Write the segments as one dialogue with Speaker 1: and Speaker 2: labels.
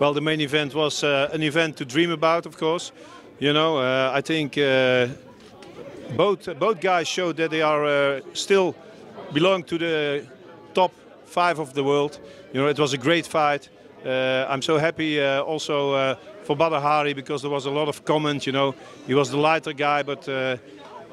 Speaker 1: Well, the main event was uh, an event to dream about, of course. You know, uh, I think uh, both both guys showed that they are uh, still belong to the top five of the world. You know, it was a great fight. Uh, I'm so happy uh, also for Badr Hari because there was a lot of comment. You know, he was the lighter guy, but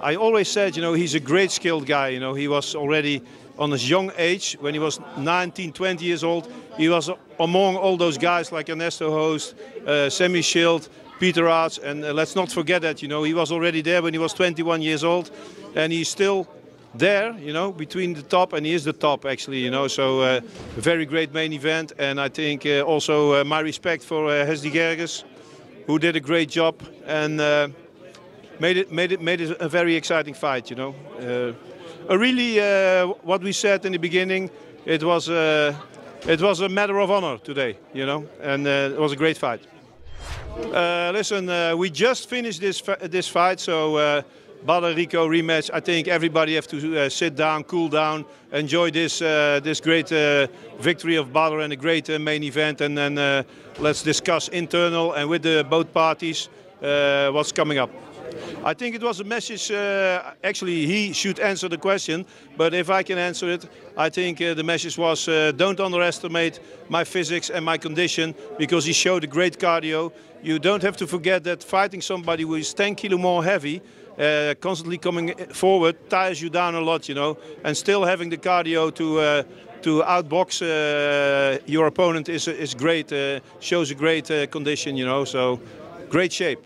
Speaker 1: I always said, you know, he's a great skilled guy. You know, he was already on his young age when he was 19, 20 years old. He was among all those guys like Ernesto Hoost, uh, Semmy Schilt, Peter Aerts, and uh, let's not forget that, you know, he was already there when he was 21 years old, and he's still there, you know, between the top, and he is the top actually, you know. So uh, a very great main event, and I think uh, also uh, my respect for uh, Hesdy Gerges, who did a great job and made it made it made it a very exciting fight, you know. Uh, really uh, what we said in the beginning, it was uh, it was a matter of honor today, you know, and uh, it was a great fight. Uh, listen, we just finished this this fight, so uh, Badr Rico rematch. I think everybody have to sit down, cool down, enjoy this this great victory of Badr and a great main event, and then let's discuss internal and with the both parties what's coming up. I think it was a message. Uh, actually, he should answer the question, but if I can answer it, I think uh, the message was: uh, don't underestimate my physics and my condition because he showed a great cardio. You don't have to forget that fighting somebody who is 10 kilo more heavy, uh, constantly coming forward, tires you down a lot, you know, and still having the cardio to. Uh, to outbox uh, your opponent is is great. Uh, shows a great uh, condition, you know. So, great shape.